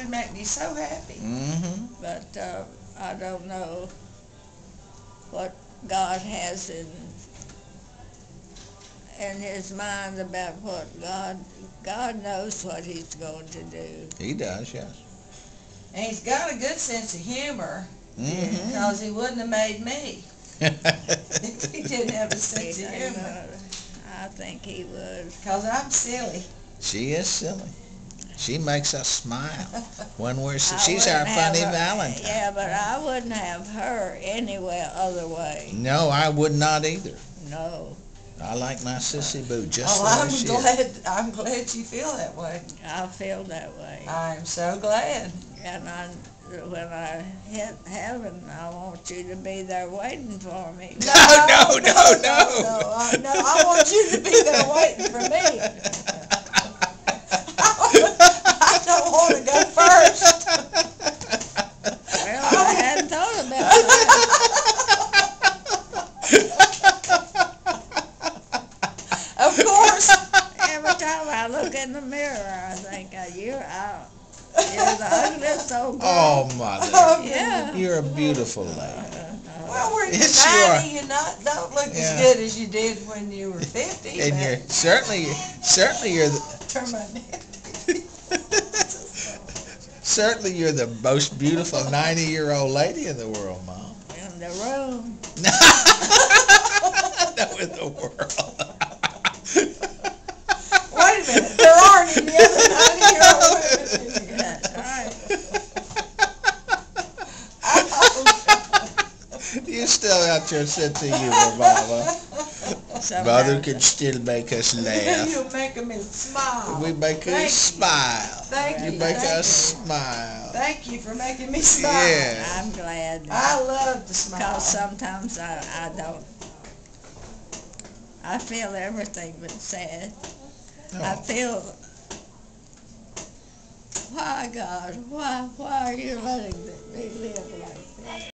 would make me so happy. Mm-hmm. but uh, I don't know what God has in in His mind about what God God knows what He's going to do. He does, yes. And he's got a good sense of humor Mm-hmm. because he wouldn't have made me if he didn't have a sense of humor. I think He would. Because I'm silly. she is silly. She makes us smile when we're. I She's our funny her- Valentine. Yeah, but I wouldn't have her anywhere other way. No, I would not either. No, I like my sissy boo just oh, the way I'm she is. glad. I'm glad you feel that way. I feel that way. I'm so glad. And I, when I hit heaven, I want you to be there waiting for me. No, no, no, no. no. I, no, I want you to be there waiting for me. I don't want to go first. Well, I hadn't thought about that. Of course. Every time I look in the mirror, I think, uh, you're out. You're the ugliest old girl. Oh, mother. Oh, Yeah. You're a beautiful lady. Well, when you're Yes, you are. 90, you not don't look Yeah. as good as you did when you were 50. And you're certainly, certainly you're, the, Turn my neck. certainly you're the most beautiful 90-year-old lady in the world, Mom. In the room. no, in the world. Wait a minute. There aren't any other 90 year old women. That's right. you still got your sense of humor, Mama. Sometimes Mother can still make us laugh. you make making me smile. We make Thank you. smile. Thank You you. make thank us you. smile. Thank you for making me smile. Yeah. I'm glad. I love to smile. Because sometimes I, I don't. I feel everything but sad. Oh. I Oh. feel, why God, why, why are you letting me live like this?